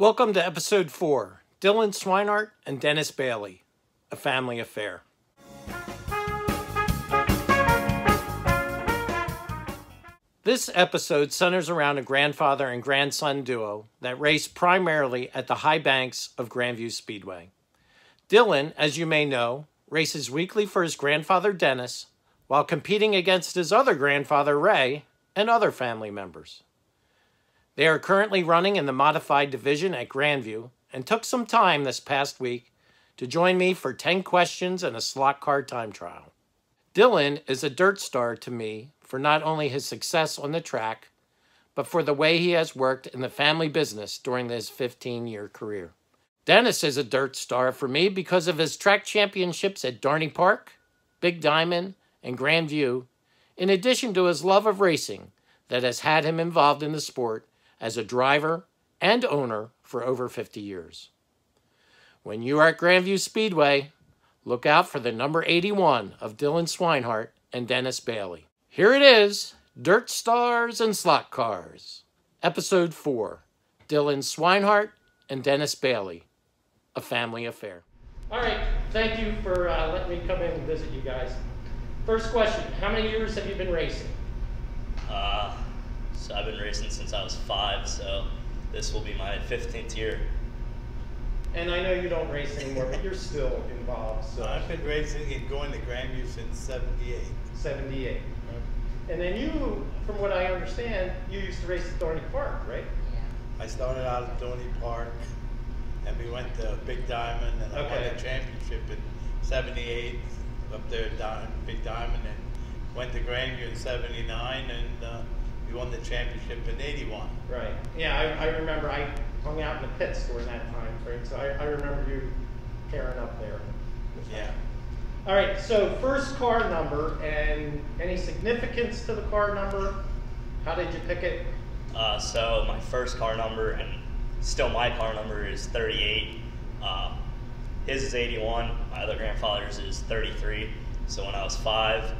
Welcome to episode four Dylan Swinehart and Dennis Bailey, a family affair. This episode centers around a grandfather and grandson duo that race primarily at the high banks of Grandview Speedway. Dylan, as you may know, races weekly for his grandfather Dennis while competing against his other grandfather Ray and other family members. They are currently running in the modified division at Grandview and took some time this past week to join me for 10 questions and a slot car time trial. Dylan is a dirt star to me for not only his success on the track, but for the way he has worked in the family business during his 15 year career. Dennis is a dirt star for me because of his track championships at Dorney Park, Big Diamond, and Grandview, in addition to his love of racing that has had him involved in the sport as a driver and owner for over 50 years. When you are at Grandview Speedway, look out for the number 81 of Dylan Swinehart and Dennis Bailey. Here it is Dirt Stars and Slot Cars, Episode 4 Dylan Swinehart and Dennis Bailey, a family affair. All right, thank you for uh, letting me come in and visit you guys. First question How many years have you been racing? Uh, so I've been racing since I was five, so this will be my 15th year. And I know you don't race anymore, but you're still involved. So I've been racing and going to Grandview since '78. 78. And then you, from what I understand, you used to race at Dorney Park, right? Yeah. I started out at Dorney Park, and we went to Big Diamond, and I won Okay. the championship in '78 up there at Big Diamond, and went to Grandview in '79, and uh, we won the championship in '81. Right. Yeah, I, I remember I hung out in the pits during that time frame, so I, I remember you tearing up there. Yeah. All right, so first car number and any significance to the car number? How did you pick it? Uh, so my first car number and still my car number is 38. Uh, his is 81. My other grandfather's is 33. So when I was five,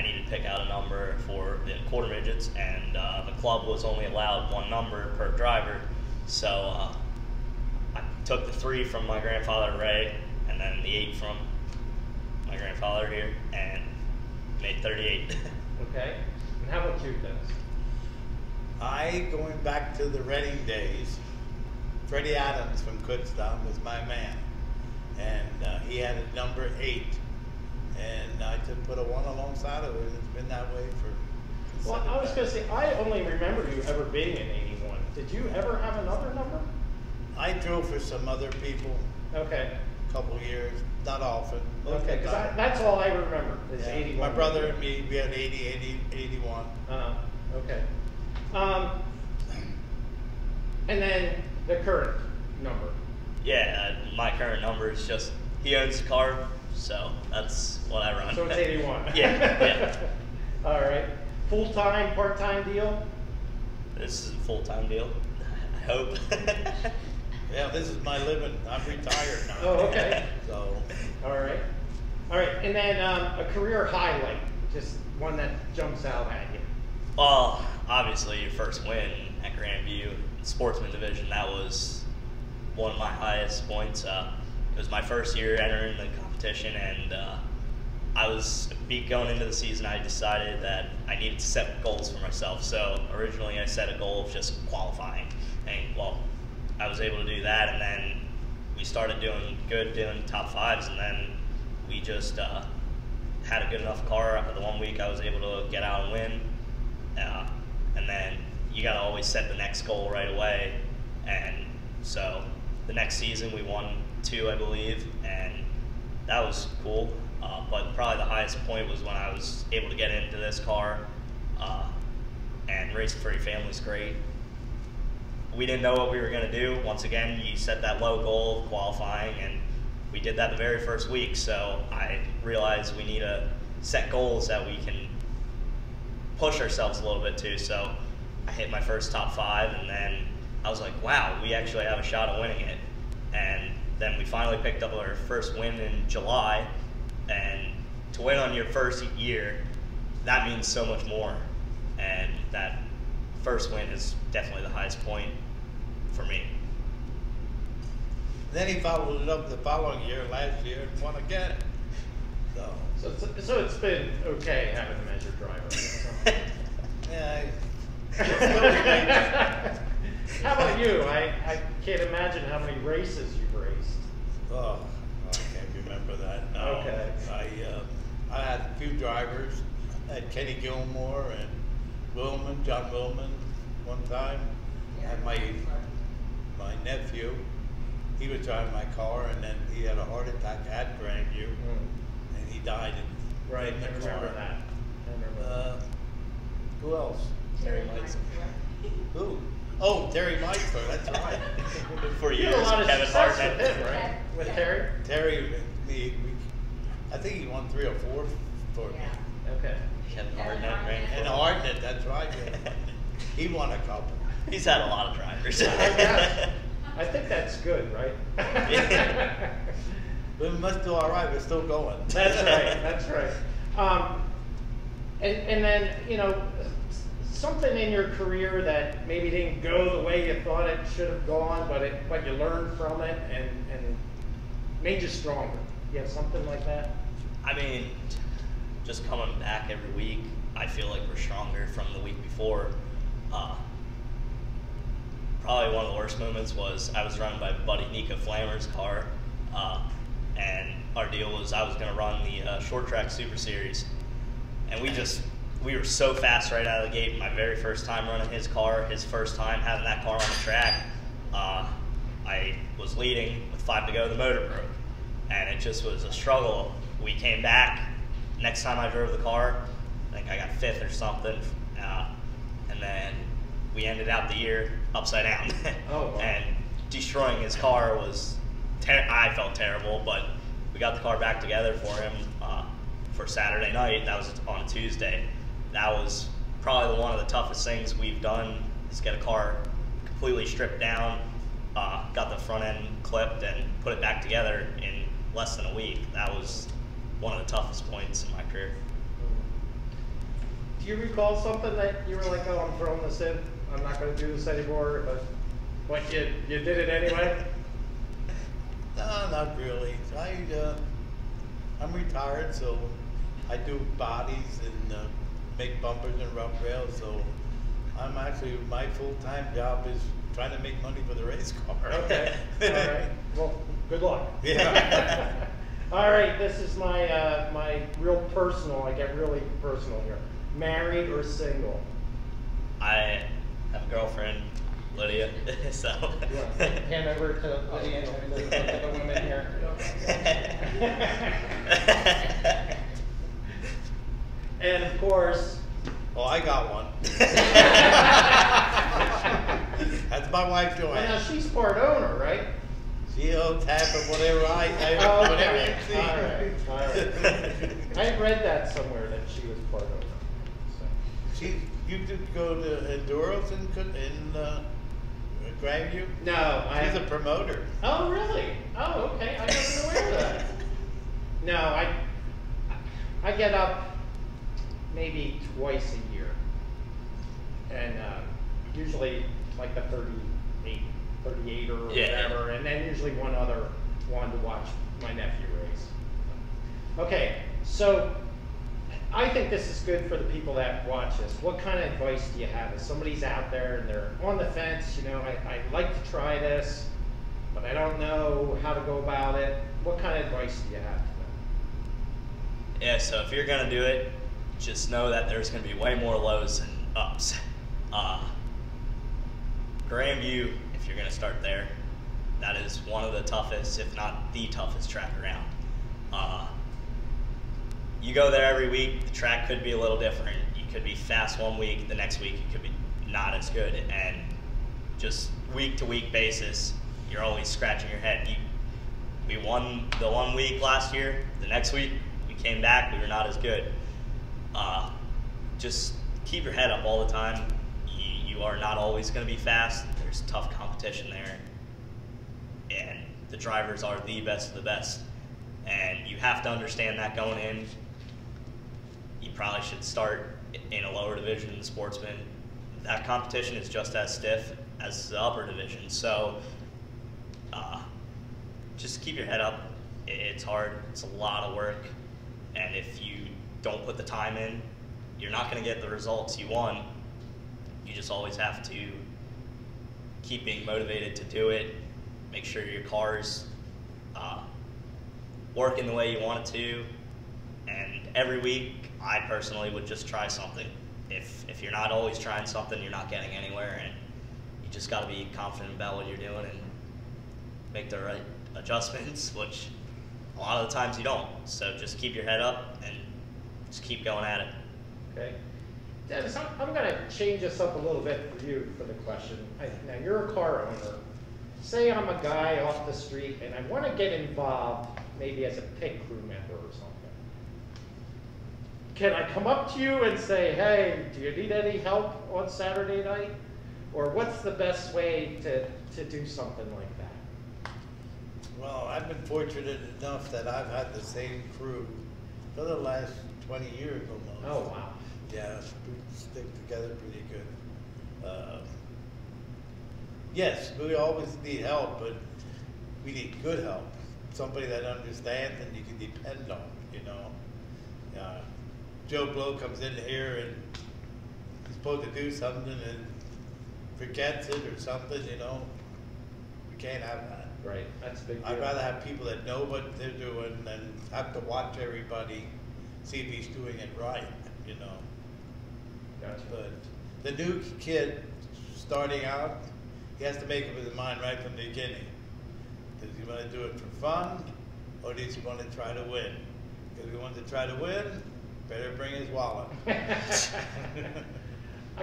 I needed to pick out a number for the quarter midgets, and uh, the club was only allowed one number per driver. So uh, I took the three from my grandfather Ray, and then the eight from my grandfather here, and made 38. Okay. And how about you, Dennis? I, going back to the Reading days, Freddie Adams from Kutztown was my man. And uh, he had a number eight. And I just put a one alongside of it, and it's been that way for. Well, I was going to say, I only remember you ever being in 81. Did you ever have another number? I drove for some other people Okay. a couple years, not often. Okay, because that's all I remember is Yeah. 81. My brother and me, we had 80, 80, 81. Uh, okay. Um, and then the current number. Yeah, uh, my current number is just he owns the car, so that's what I run. So it's 81. yeah, yeah. All right. Full time, part time deal? This is a full time deal. I hope. Yeah, this is my living. I'm retired now. Oh, okay. So, All right. All right. And then um, a career highlight, just one that jumps out at you. well, obviously your first win at Grandview Sportsman Division. That was one of my highest points. Uh, it was my first year entering the competition, and uh, I was going into the season. I decided that I needed to set goals for myself. So originally, I set a goal of just qualifying, and well, I was able to do that. And then we started doing good, doing top fives, and then we just uh, had a good enough car. The one week I was able to get out and win, uh, and then you got to always set the next goal right away. And so the next season we won two, I believe, and that was cool. Uh, but probably the highest point was when I was able to get into this car, uh, and racing for your family's great. We didn't know what we were going to do. Once again, you set that low goal of qualifying, and we did that the very first week. So I realized we need to set goals that we can push ourselves a little bit too. So I hit my first top five, and then I was like, wow, we actually have a shot at winning it. And then we finally picked up our first win in July, and to win on your first year, that means so much more. And that first win is definitely the highest point for me. Then he followed it up the following year, last year, and won again. So, So, it's- so it's been okay having a measured driver. so. yeah. How about you? I, I can't imagine how many races you've raced. Oh, I can't remember that. No. Okay. I uh, I had a few drivers. I had Kenny Gilmore and Willman, John Willman, one time. And my my nephew, he was driving my car, and then he had a heart attack at Grandview, and he died in, Right, in I the remember car. that. I remember that. Uh, who else? Terry Meisler. Who? Oh, Terry Meisler. That's right. For You years, had a lot of Kevin success Hartnett. with him, right? With Terry? Terry, me, we, I think he won three or four for me. Yeah. Okay. Kevin Kevin Hartnett, Hartnett. right? And Hartnett, that's right. yeah. He won a couple. He's had a lot of drivers. I. I think that's good, right? We must do all right. We're still going. That's right, that's right. Um, and, and then, you know, s- something in your career that maybe didn't go the way you thought it should have gone, but it, but you learned from it and, and made you stronger. You have something like that? I mean, just coming back every week, I feel like we're stronger from the week before. Uh, probably one of the worst moments was I was running my buddy Nico Flammer's car, uh, and our deal was I was going to run the uh, short track Super Series, and we just we were so fast right out of the gate. My very first time running his car, his first time having that car on the track, uh, I was leading with five to go. The motor broke, and it just was a struggle. We came back. Next time I drove the car, I think I got fifth or something, uh, and then we ended out the year upside down. Oh, wow. and destroying his car was, ter- I felt terrible, but we got the car back together for him uh, for Saturday night. That was on a Tuesday. That was probably the, one of the toughest things we've done is get a car completely stripped down, uh, got the front end clipped, and put it back together in less than a week. That was one of the toughest points in my career. Do you recall something that you were like, oh, I'm throwing this in, I'm not gonna do this anymore, but, but you, you did it anyway? No, not really. I, uh, I'm retired, so I do bodies and uh, make bumpers and rough rails. So I'm actually my full-time job is trying to make money for the race car. Okay, all right, well, good luck. Yeah. All right, this is my, uh, my real personal, I get really personal here. Married or single? I have a girlfriend, Lydia, so. You want Hand over to Lydia and the, the the women here. And of course, Oh, I got one. That's my wife well, now she's part owner, right? She owns half of whatever I, I Oh, whatever you see. All right, all right. I read that somewhere that she was part owner. so. She, you did go to Enduros in, in, uh, Grandview? No, I. She's a promoter. Oh, really? Oh, okay. I wasn't aware of that. No, I, I get up maybe twice a year. And uh, usually like the 38, 38 or Yeah. whatever, and then usually one other one to watch my nephew race. Okay, so I think this is good for the people that watch this. What kind of advice do you have? If somebody's out there and they're on the fence, you know, I, I'd like to try this, but I don't know how to go about it. What kind of advice do you have to them? Yeah, so if you're gonna do it, just know that there's gonna be way more lows than ups. Uh, Grandview, if you're gonna start there, that is one of the toughest, if not the toughest track around. Uh, you go there every week, the track could be a little different. You could be fast one week, the next week you could be not as good, and just week to week basis, you're always scratching your head. You, we won the one week last year. The next week, we came back. We were not as good. Uh, just keep your head up all the time. You, you are not always going to be fast. There's tough competition there, and the drivers are the best of the best. And you have to understand that going in. You probably should start in a lower division, the sportsman. That competition is just as stiff as the upper division. So uh, just keep your head up. It's hard. It's a lot of work, and if you don't put the time in, you're not going to get the results you want. You just always have to keep being motivated to do it. Make sure your car's uh, working the way you want it to, and every week, I personally would just try something. If if you're not always trying something, you're not getting anywhere, and you just got to be confident about what you're doing and make the right adjustments, which a lot of the times you don't. So just keep your head up and just keep going at it. Okay. Dennis, I'm, I'm going to change this up a little bit for you for the question. I, now, you're a car owner. Say I'm a guy off the street and I want to get involved, maybe as a pit crew member or something. Can I come up to you and say, hey, do you need any help on Saturday night? Or what's the best way to, to do something like that? Well, I've been fortunate enough that I've had the same crew for the last twenty years almost. Oh, wow. Yeah, we stick together pretty good. Uh, Yes, we always need help, but we need good help. Somebody that understands and you can depend on, you know? Uh, Joe Blow comes in here and he's supposed to do something and forgets it or something, you know? We can't have that. Right, that's a big deal. I'd rather have people that know what they're doing than have to watch everybody, see if he's doing it right, you know? Gotcha. But the new kid starting out, he has to make up his mind right from the beginning. Does he want to do it for fun, or does he want to try to win? If he wants to try to win, better bring his wallet. I'm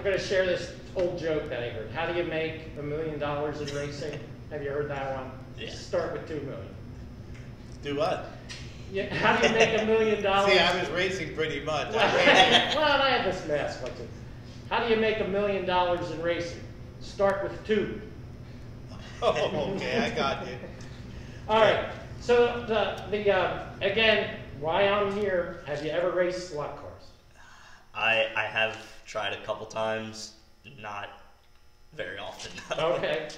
going to share this old joke that I heard. How do you make a million dollars in racing? Have you heard that one? Yeah. Start with two million. do what? Yeah, how do you make a million dollars? See, I was racing pretty much. well, I and I have this mask like. How do you make a million dollars in racing? Start with two. oh, okay, I got you. All right. So the the uh, again, why I'm here? Have you ever raced slot cars? I I have tried a couple times, not very often. Okay.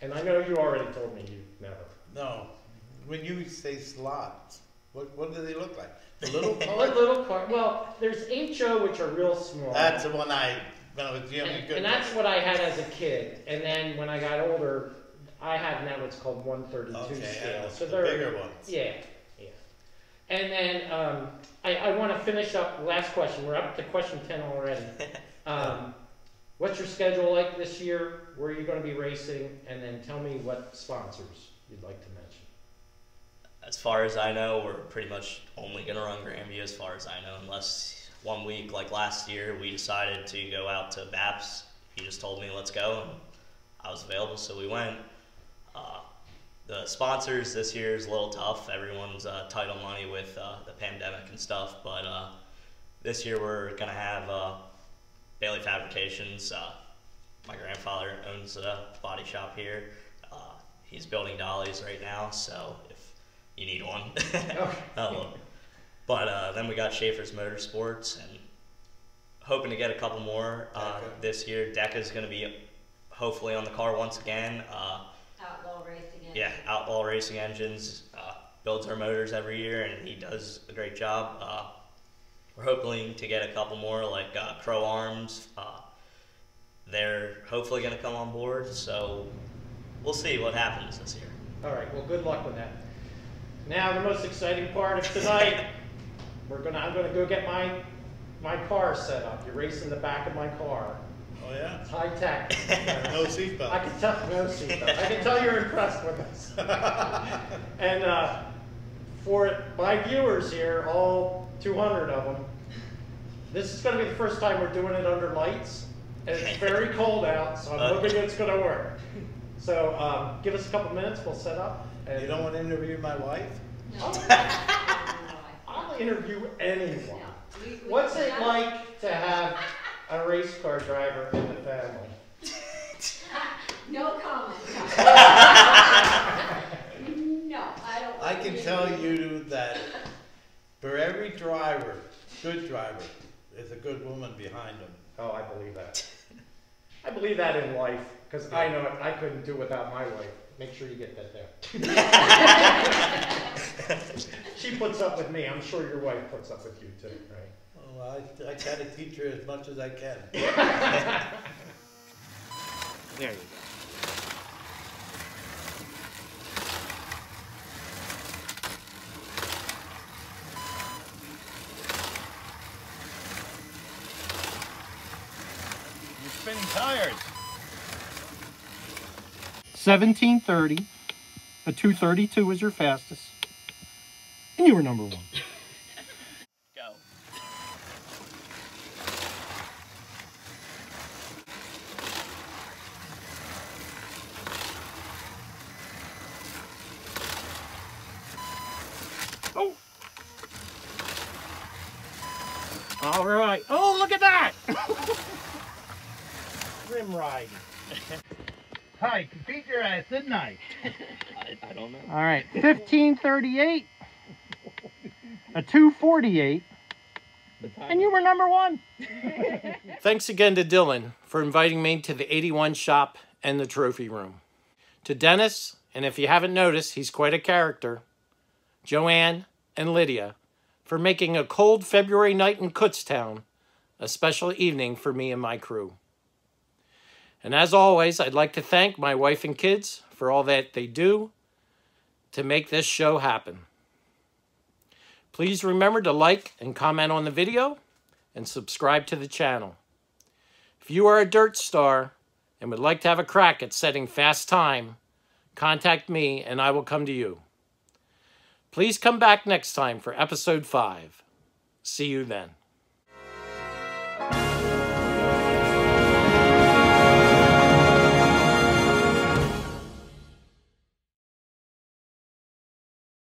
And I know you already told me you never. No, when you say slots, what what do they look like? The little A cars? little car. Well, there's HO which are real small. That's the one I when I was young. and, and that's what I had as a kid. And then when I got older, I have now what's called 132 Okay, scale. and So the they're bigger ones. Yeah, yeah. And then um, I, I want to finish up. Last question. We're up to question 10 already. Um, what's your schedule like this year? Where are you going to be racing? And then tell me what sponsors you'd like to mention. As far as I know, we're pretty much only going to run Grandview as far as I know, unless one week, like last year, we decided to go out to BAPS. He just told me, let's go, and I was available, so we went. Uh, the sponsors this year is a little tough. Everyone's uh, tight on money with uh, the pandemic and stuff, but uh, this year we're going to have uh, Bailey Fabrications. Uh, my grandfather owns a body shop here. He's building dollies right now, so you need one, I'll- but uh, then we got Schaefer's Motorsports and hoping to get a couple more uh, Deca. this year. Deca's going to be hopefully on the car once again. Uh, Outlaw racing. yeah, Outlaw Racing Engines uh, builds our motors every year, and he does a great job. Uh, we're hoping to get a couple more, like uh, Crow Arms. Uh, they're hopefully going to come on board, so we'll see what happens this year. All right. Well, good luck with that. Now, the most exciting part of tonight, we're gonna. I'm gonna go get my my car set up. You're racing the back of my car. Oh yeah. It's high tech. No seatbelt. I can tell. No seatbelt. I can tell you're impressed with us. and uh, for my viewers here, all 200 of them, this is going to be the first time we're doing it under lights. And it's very cold out, so I'm hoping it's going to work. So um, give us a couple minutes. We'll set up. And You don't want to interview my wife? No. I'll interview anyone. No, we- we- What's it no. like to have a race car driver in the family? No comment. No, I don't. I can tell you that for every driver, good driver, there's a good woman behind them. Oh, I believe that. I believe that in life. because I know it. I couldn't do without my wife. Make sure you get that there. she puts up with me. I'm sure your wife puts up with you too, right? Well, I, I try to teach her as much as I can. There you go. 1730. A 232 was your fastest. And you were number one. Go. Oh. All right. Oh, look at that. Rim riding. Hi, beat your didn't I? I, I don't know. All right. 1538. A 248. And you were number one. Thanks again to Dylan for inviting me to the 81 shop and the trophy room. To Dennis, and if you haven't noticed, he's quite a character, Joanne and Lydia, for making a cold February night in Kutztown a special evening for me and my crew. And as always, I'd like to thank my wife and kids for all that they do to make this show happen. Please remember to like and comment on the video and subscribe to the channel. If you are a dirt star and would like to have a crack at setting fast time, contact me and I will come to you. Please come back next time for episode 5. See you then.